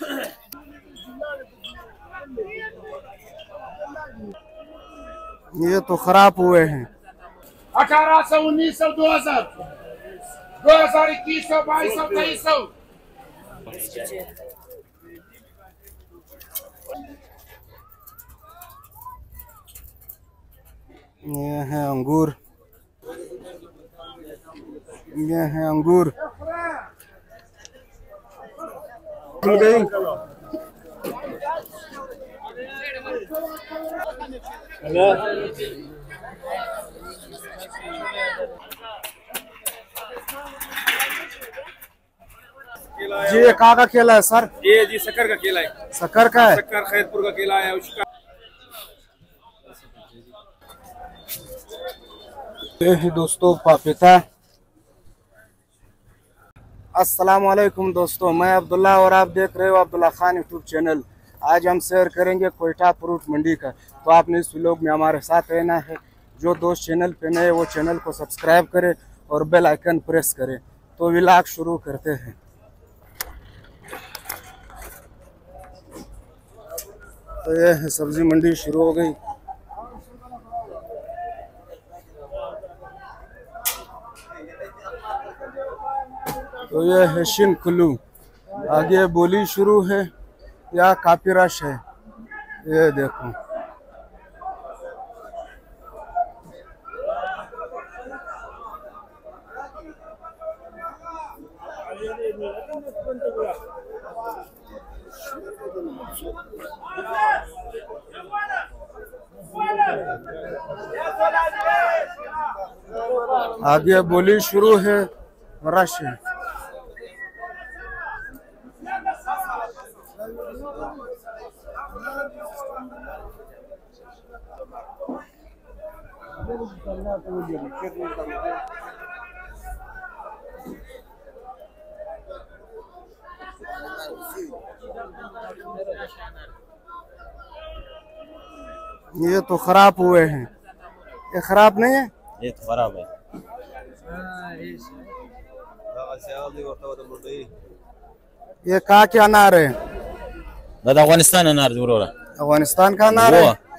ये तो खराब हुए हैं। अठारह सौ उन्नीस सौ दो हज़ार। दो हज़ार इक्कीस सौ बाईस सौ तेईस सौ। ये है अंगूर। ये है अंगूर। गई। जी ये कहाँ का केला है सर? ये जी शक्कर का केला है। शक्कर का है? शक्कर खैरपुर का केला है उसका। ये दोस्तों पापिता। वालेकुम दोस्तों, मैं अब्दुल्ला और आप देख रहे हो अब्दुल्ला खान यूट्यूब चैनल आज हम शेयर करेंगे कोयटा फ्रूट मंडी का। तो आपने इस व्लॉग में हमारे साथ रहना है। जो दोस्त चैनल पे नए वो चैनल को सब्सक्राइब करें और बेल आइकन प्रेस करें। तो व्लॉग शुरू करते हैं। तो ये सब्ज़ी मंडी, शुरू हो गई। तो ये है शिन कुल्लू आगे बोली शुरू है, या काफ़ी रश है, ये देखो। आगे बोली शुरू है, रश है। ये तो खराब हुए हैं। ये खराब नहीं है? ये तो खराब है। ये कहाँ के अनार है? दादा अफगानिस्तान अनार जवळ अफगानिस्तान का अनार है हुआ।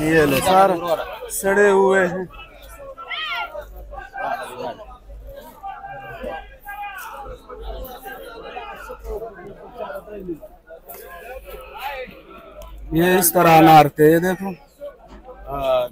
ये लो सारे सड़े हुए हैं ये इस तरह अनार थे ये देखो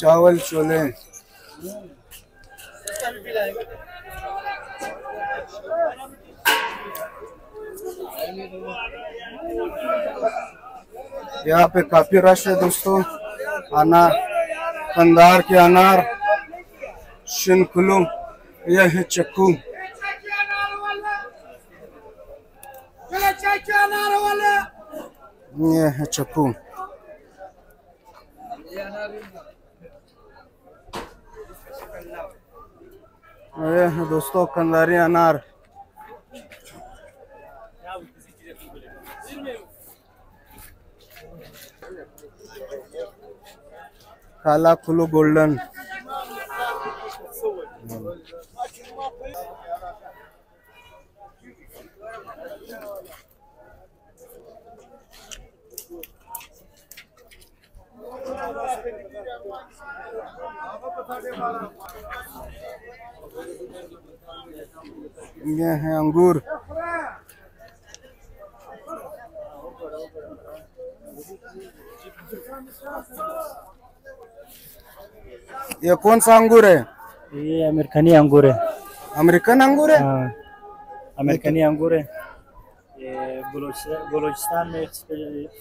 चावल, छोले। यहाँ पे काफ़ी रश है दोस्तों। अनार कंदार के अनार शिनकुलू यह है चक्कू। ये है दोस्तों कंदारी अनार काला खुलू गोल्डन ये है अंगूर। ये कौन सा अंगूर है? ये अमेरिकनी अंगूर है। अमेरिकन अंगूर है? हाँ अमेरिकनी अंगूर है। ये बलोचिस्तान बलोचिस्तान में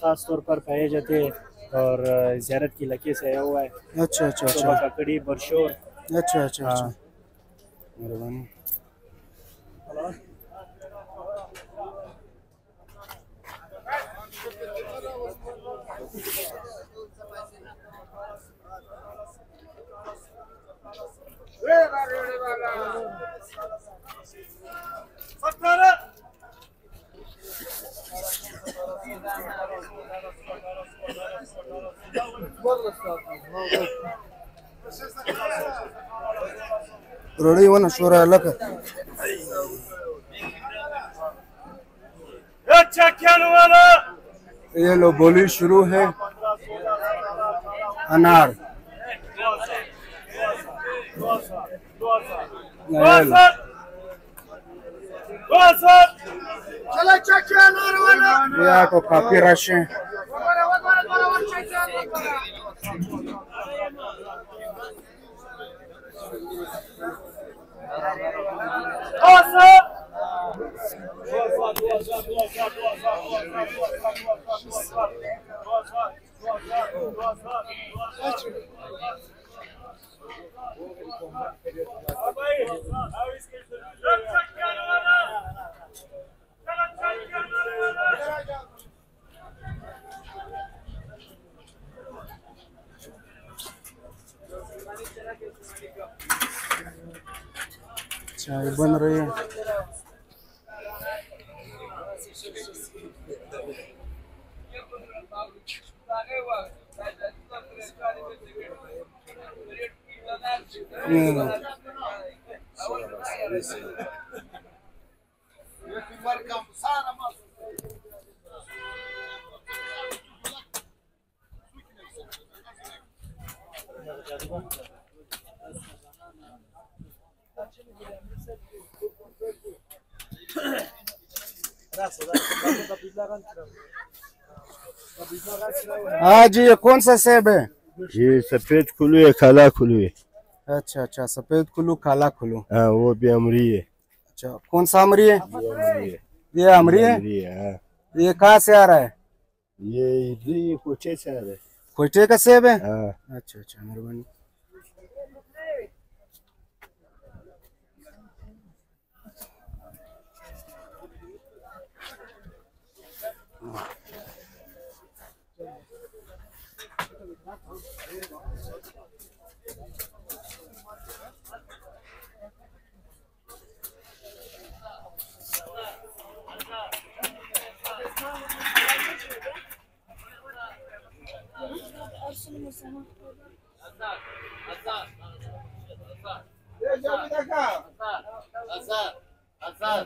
ख़ास तौर पर पाए जाते हैं। और ज़ियारत की लकी से आया हुआ है। अच्छा अच्छा अच्छा। का कड़ी बरशोर। अच्छा अच्छा अच्छा। हाँ। मेहरबानी। रोड़ी वन शोर अलग ये लो बोली शुरू है। अनार। ये आपको काफ़ी रश है। चाय बन रही है लो। हाँ जी, ये कौन सा सेब है ये सफ़ेद कुल्लू है, काला कुल्लू है अच्छा अच्छा सफ़ेद कुल्लू काला कुल्लू हाँ वो भी अमरी है। अच्छा कौन सा अमरी है? ये अमरी है। ये है? ये कहाँ से आ रहा है? ये कोचे से आ रहा है। कोयटे का सेब है? हाँ। अच्छा अच्छा मेहरबानी। sana. Azar. Azar. Azar. Azar.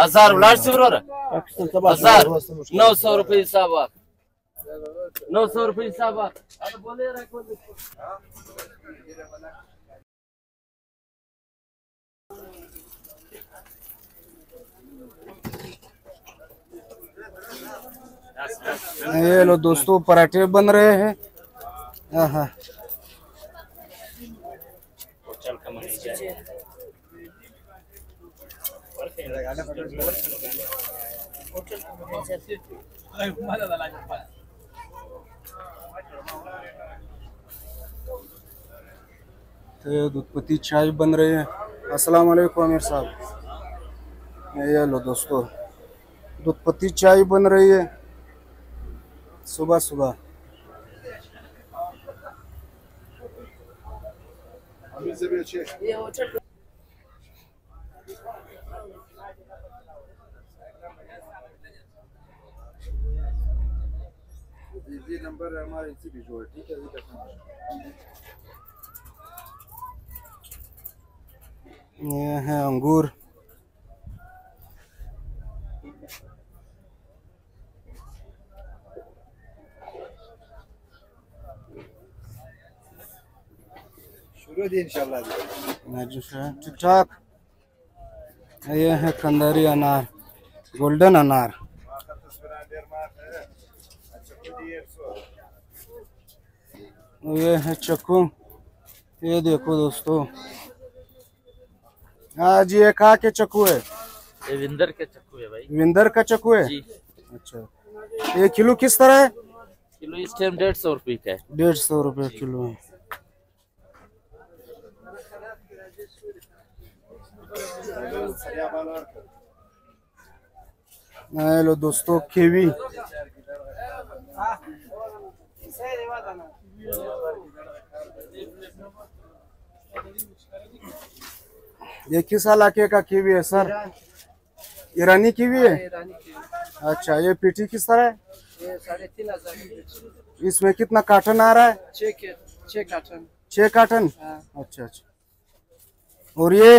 हज़ार लाट से बरोबर हज़ार नौ सौ रुपये हिसाब आ नौ सौ रुपये हिसाब आ अरे बोले रखो ये लो दोस्तों पराठे बन रहे हैं। हाँ तो दूधपति चाय बन रही है। अस्सलाम वालेकुम आमिर साहब। ये लो दोस्तों दूधपति चाय बन रही है। सुबह सुबह। ये नंबर हमारे इसी भी जो है ठीक है। ये है अंगूर। शुरू इंशाल्लाह ठीक ठाक ये है कंदारी अनार गोल्डन अनार। ये है चक्कू। ये देखो दोस्तों। हाँ जी ये कहा के चक्कू है? ये विंदर के चक्कू है भाई। विंदर का चक्कू है? जी। अच्छा। ये किलो किस तरह है? किलो इस टाइम डेढ़ सौ रुपये का है। डेढ़ सौ रुपये किलो है। हेलो दोस्तों कीवी। ये किस इलाके का कीवी है सर? ईरानी कीवी है? अच्छा ये पीटी किस तरह है? इसमें कितना कार्टन आ रहा है? छः के छः कार्टन छह कार्टन हाँ। अच्छा अच्छा। और ये?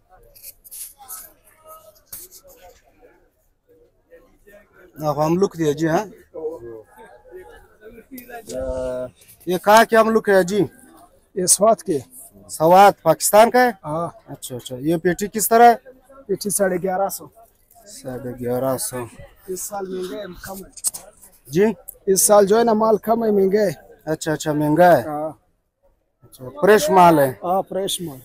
अमलुक दिए जी हाँ। ये कहा क्या अमलुक है जी? ये स्वाद के। सवात पाकिस्तान का है? हाँ। अच्छा अच्छा। ये पेटी किस तरह है? पेटी साढ़े ग्यारह सौ। साढ़े ग्यारह सौ। इस साल महँगे कम है। जी? इस साल जो है ना माल कम है महँगा है। अच्छा अच्छा महँगा है। हाँ। अच्छा फ्रेश माल है। हाँ फ्रेश माल।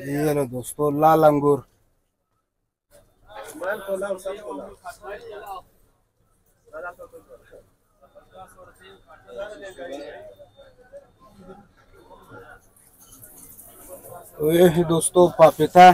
ये लो दोस्तों लाल अंगूर। तो ये दोस्तों पापिता।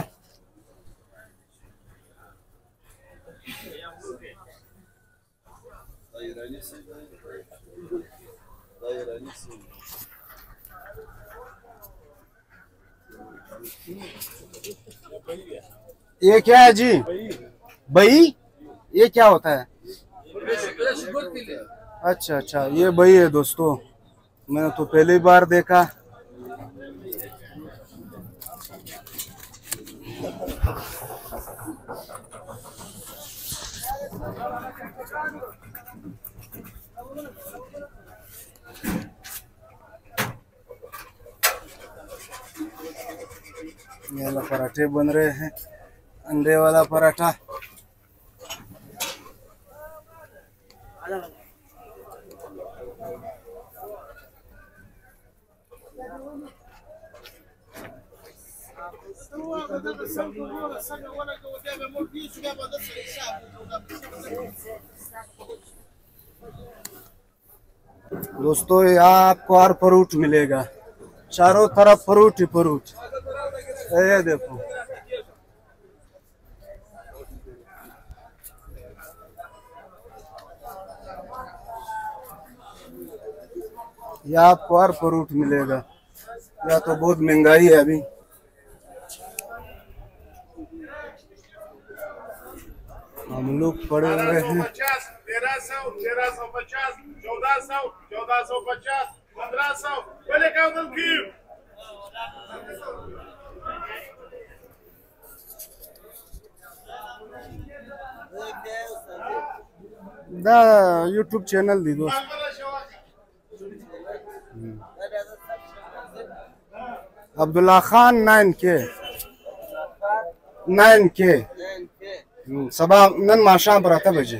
ये क्या है जी? बई ये क्या होता है? अच्छा अच्छा ये बई है दोस्तों। मैंने तो पहली बार देखा। पराठे बन रहे हैं। अंडे वाला पराठा। दोस्तों यहाँ आपको और फ्रूट मिलेगा। चारों तरफ़ फ्रूट ही फ्रूट ये देखो। यहाँ आपको और फ्रूट मिलेगा। या तो बहुत महँगाई है अभी। हम लोग पड़े हुए हैं। तेरह सौ तेरह सौ पचास चौदह सौ चौदह सौ पचास पंद्रह सौ पहले का उधर की दा यूट्यूब चैनल दी दोस्त। अब्दुल्ला खान नाइन के। नाइन के। सबा नन माशा बराता बजे।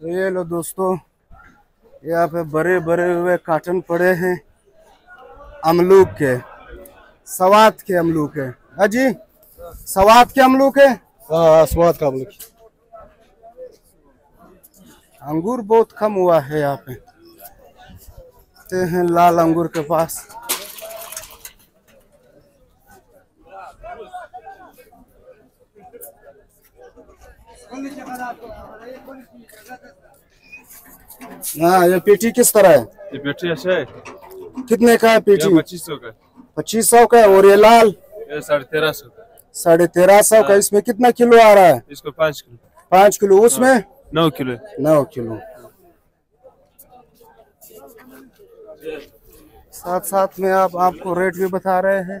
तो ये लो दोस्तों यहाँ पे बड़े बड़े हुए काटन पड़े हैं। अमलूक के। सवात के अमलूक है। अजी सवात के अमलूक है? हाँ स्वाद का मुल्क अंगूर बहुत कम हुआ है यहाँ पे। हैं लाल अंगूर के पास। हाँ ये पेटी किस तरह है? ये पेटी ऐसे है। कितने का है पेटी? पच्चीस सौ का पच्चीस सौ का और ये लाल? ये साढ़े तेरह सौ का साढ़े तेरह सौ का। इसमें कितना किलो आ रहा है? इसको पाँच किलो। पाँच किलो। उसमें? नौ किलो नौ किलो। साथ साथ में आप आपको रेट भी बता रहे हैं।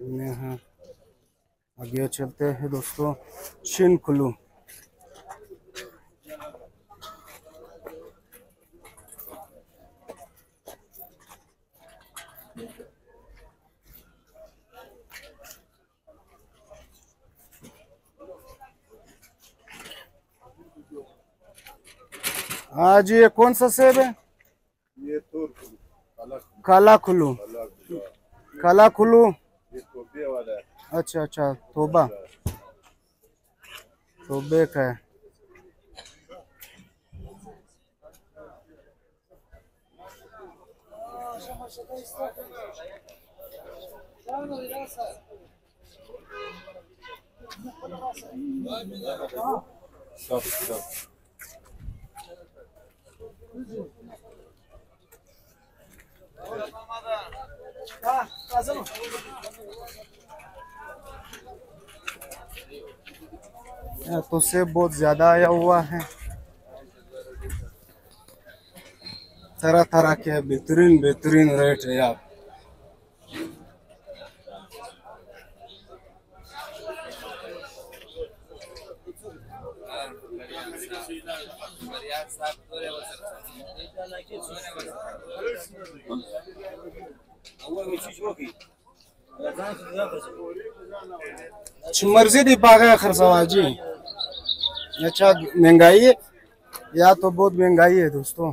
यहाँ आगे चलते हैं दोस्तों। चिन कुल्लू हाँ जी ये कौन सा सेब है? ये तो काला कुल्लू काला कुल्लू वाला है। अच्छा अच्छा तोबा। तोबे का है। सब सब। तो सेब बहुत ज़्यादा आया हुआ है। तरह तरह के बेहतरीन बेहतरीन रेट है यहाँ मर्ज़ी दी पा गया खरसवा जी अच्छा महँगाई है या तो बहुत महँगाई है दोस्तों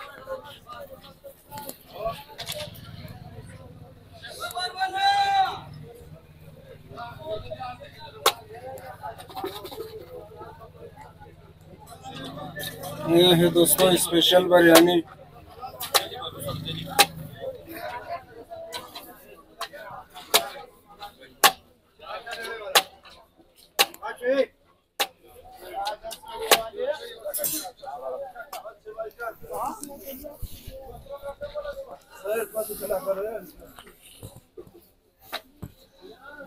ये है दोस्तों स्पेशल बिरयानी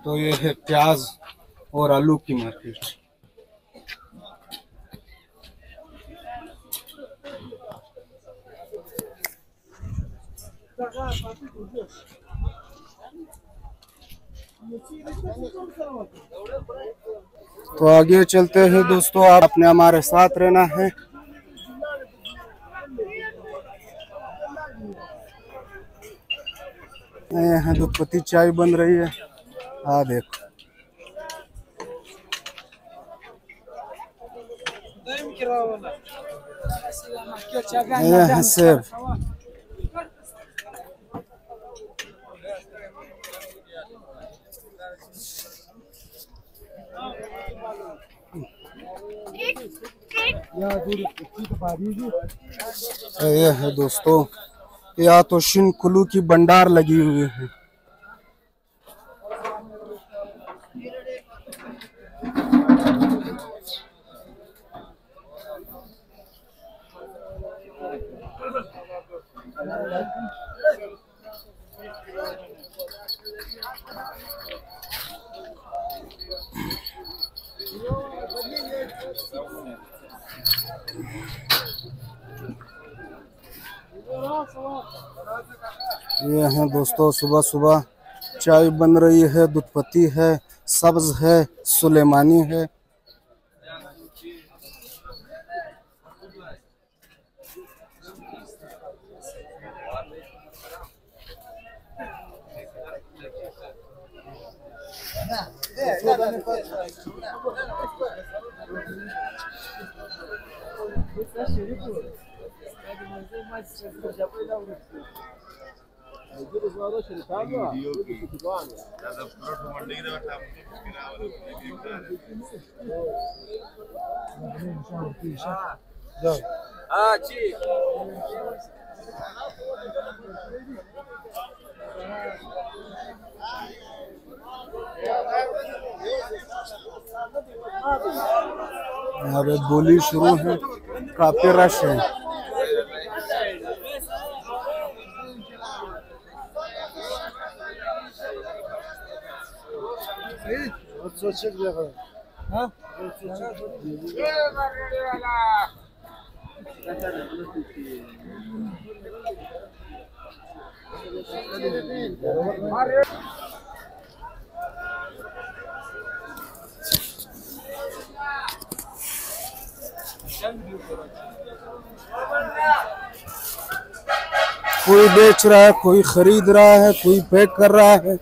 तो ये है प्याज और आलू की मार्केट। तो आगे चलते हैं दोस्तों आप अपने हमारे साथ रहना है। यहाँ दुपत्ती चाय बन रही है। हाँ देखो। ये है सेब। है दोस्तों या तो शिन कुलू की भंडार लगी हुई है। ये हैं दोस्तों। सुबह सुबह चाय बन रही है दूधपत्ती है, सब्ज है, सुलेमानी है। यहाँ पे बोली शुरू है काफ़ी रश है। कोई बेच रहा है कोई खरीद रहा है कोई पैक कर रहा है।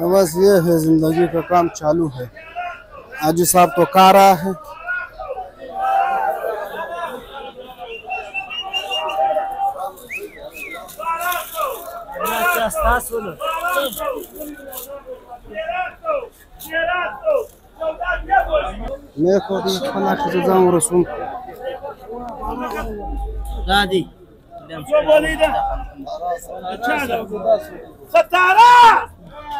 बस ये है ज़िंदगी का काम चालू है। आज साहब तो का रहा है। मैं खुद खाना खींच जाऊँ रसूम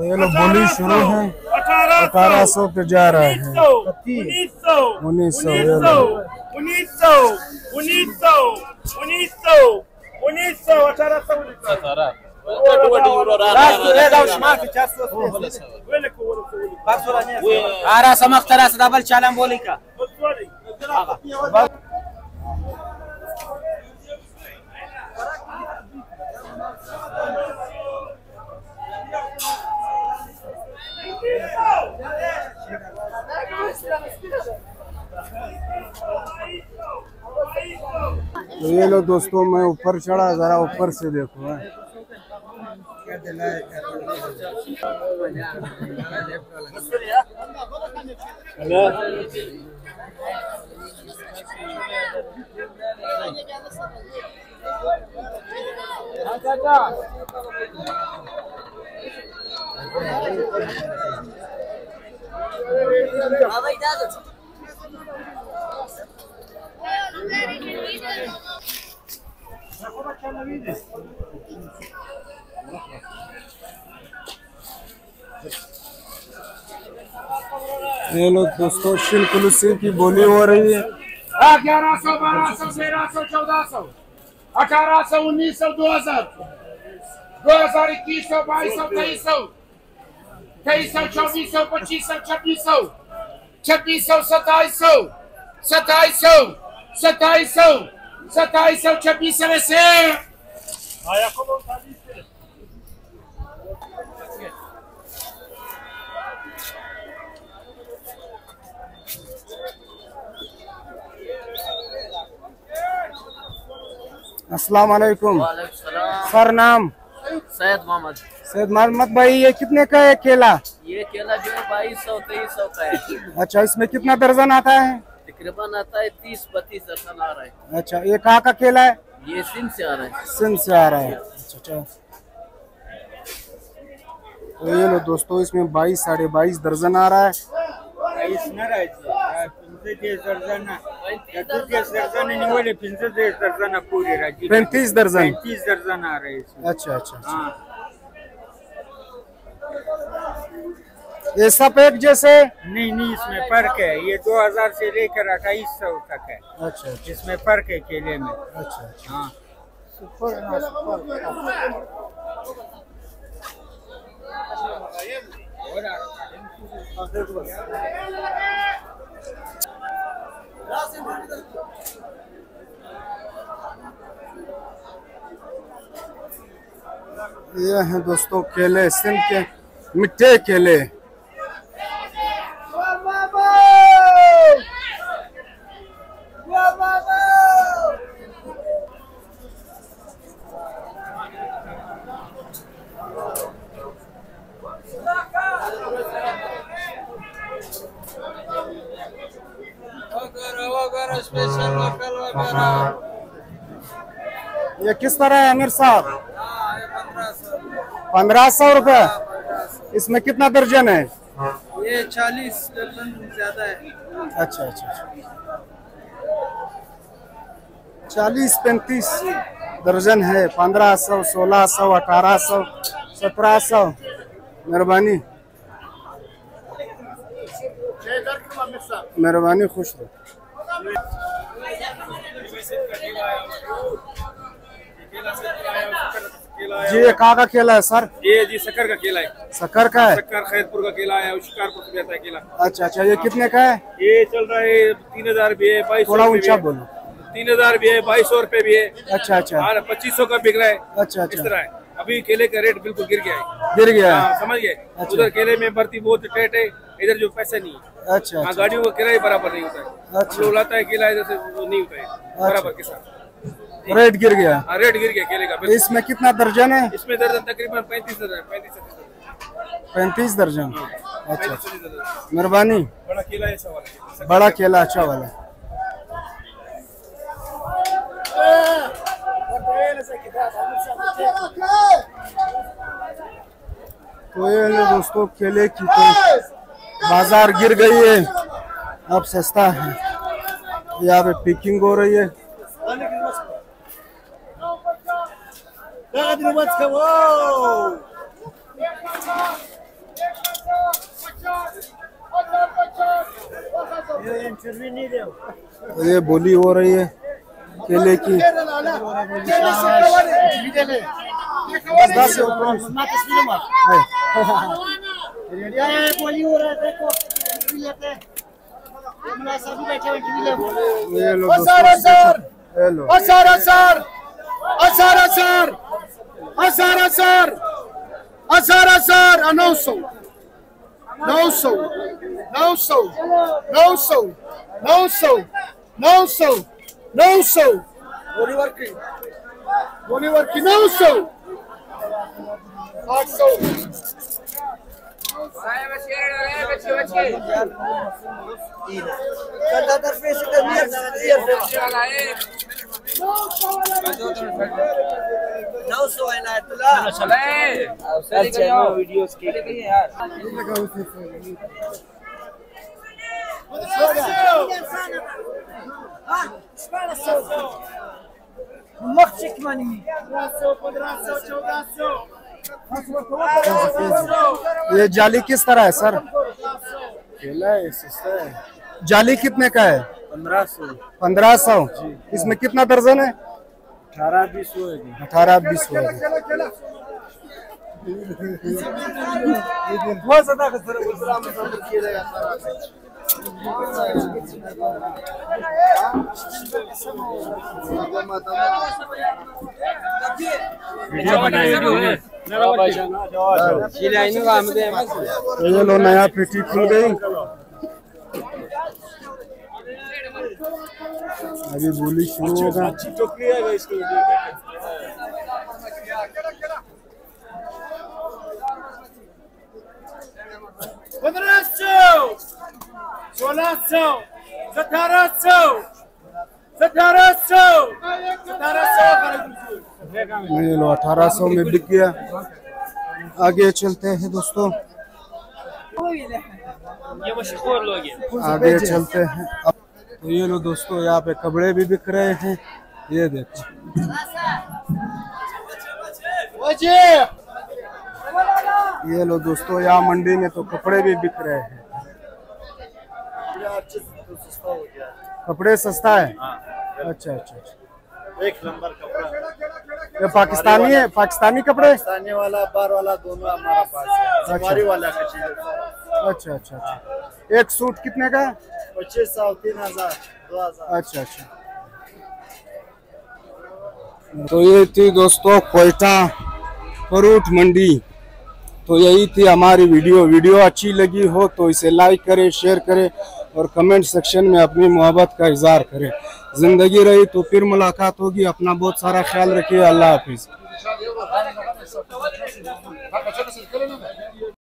ये लोग बोली शुरू है अठारह सौ पे जा रहा है उन्नीस सौ उन्नीस सौ ये उन्नीस लो। सौ उन्नीस सौ उन्नीस सौ उन्नीस सौ उन्नीस सौ अठारह सौ Ara samak tara sa ये लो दोस्तों मैं ऊपर चढ़ा जरा ऊपर से देखो हैं। ये लो दोस्तों शिलकुलसी की बोली हो रही है। ग्यारह सौ, बारह सौ, तेरह सौ, चौदह सौ, अठारह सौ, उन्नीस सौ, दो हज़ार दो हज़ार इक्कीस सौ, बाईस सौ, तेईस सौ तेईस सौ, चौबीस सौ, पच्चीस सौ, छब्बीस सौ छब्बीस सौ, सत्ताईस सौ सत्ताईस सौ सत्ताईस सौ सत्ताईस सौ, छब्बीस सौ से अस्सलाम वालेकुम सर नाम? सैयद मोहम्मद। सैयद मोहम्मद भाई ये कितने का है केला? ये केला जो है बाईस सौ तेईस सौ का है। अच्छा इसमें कितना दर्जन आता है? तकरीबन आता है तीस बत्तीस दर्जन आ रहा है। अच्छा ये कहाँ का केला है? ये सिंध से आ रहा है। सिंध से आ रहा है। अच्छा अच्छा। तो ये लो दोस्तों इसमें बाईस साढ़े बाईस दर्जन आ रहा है। पैंतीस दर्जन पैंतीस दर्जन आ रहे हैं अच्छा अच्छा अच्छा हाँ ये सब एक जैसे नहीं नहीं इसमें फ़र्क है ये 2000 से लेकर अट्ठाईस सौ तक है अच्छा इसमें फ़र्क है केले में अच्छा अच्छा हाँ ये हैं दोस्तों केले सिंध के मिठे केले। ये किस तरह है अमीर साहब? पंद्रह सौ रुपये इसमें कितना दर्जन है? ये चालीस दर्जन ज़्यादा है। अच्छा अच्छा अच्छा। चालीस पैंतीस दर्जन है। पंद्रह सौ सोलह सौ अठारह सौ सत्रह सौ। मेहरबानी। मेहरबानी खुश रहो। जी ये कहाँ का केला है सर? ये जी शक्कर का केला है। शक्कर का है? शक्कर खैरपुर का केला है शिकारपुर से आता है केला। अच्छा अच्छा ये कितने का है? ये चल रहा है तीन हज़ार भी है बाईस थोड़ा ऊँचा बोलो। तीन हज़ार भी है बाईस सौ रुपए भी है। अच्छा अच्छा। पच्चीस सौ का बिक रहा है। अच्छा अच्छा। है। अभी केले का रेट बिल्कुल गिर गया है। गिर गया है हाँ, समझ गए? अच्छा। उधर केले में भर्ती बहुत टाइट है इधर जो पैसा नहीं है। अच्छा हाँ अच्छा। गाड़ियों का किराया बराबर नहीं होता है। अच्छा। लोग लाता है केला इधर से वो नहीं होता है बराबर के साथ। रेट गिर गया। हाँ रेट गिर गया केले का इसमें कितना दर्जन है? इसमें दर्जन तकरीबन पैंतीस दर्जन पैंतीस पैंतीस दर्जन। अच्छा मेहरबानी। बड़ा केला ऐसा वाला। बड़ा केला अच्छा वाला। तो ये है दोस्तों, केले की तो बाज़ार गिर गई है। अब सस्ता है। यहाँ पे पिकिंग हो रही है। ये बोली हो रही है। केले की नौ नौ सौ नौ सौ नौ सौ नौ सौ नौ सौ No show. Only working. Only working. No show. Hard show. नौ सौ है ना तुला अच्छा वीडियो यार ये जाली किस तरह है सर? केला है सस्ता है। जाली कितने का है? पंद्रह सौ। पंद्रह सौ। इसमें कितना दर्जन है? अठारह बीस अठारह बीस हुआ तो ये लो नया पेटी खुल गई। अभी बोली शुरू होगा। पंद्रह सौ सोलह सौ सतारह सौ सतारह सौ सतारह सौ ये लो अठारह सौ में बिक गया। आगे चलते हैं दोस्तों। आगे चलते हैं। अब तो ये लो दोस्तों यहाँ पे कपड़े भी बिक रहे हैं। ये देखो। ये लो दोस्तों यहाँ मंडी में तो कपड़े भी बिक रहे हैं। कपड़े सस्ता है? अच्छा अच्छा अच्छा। एक नंबर कपड़ा। ये पाकिस्तानी है? पाकिस्तानी कपड़े? पाकिस्तानी वाला बार वाला दोनों हमारा पास है। सफारी वाला का अच्छा अच्छा अच्छा। एक सूट कितने का? पच्चीस सौ तीन हज़ार दो हज़ार। अच्छा अच्छा। तो ये थी दोस्तों कोयटा फ्रूट मंडी। तो यही थी हमारी वीडियो। वीडियो अच्छी लगी हो तो इसे लाइक करें शेयर करें। और कमेंट सेक्शन में अपनी मोहब्बत का इजहार करें। ज़िंदगी रही तो फिर मुलाकात होगी। अपना बहुत सारा ख्याल रखिए। अल्लाह हाफिज।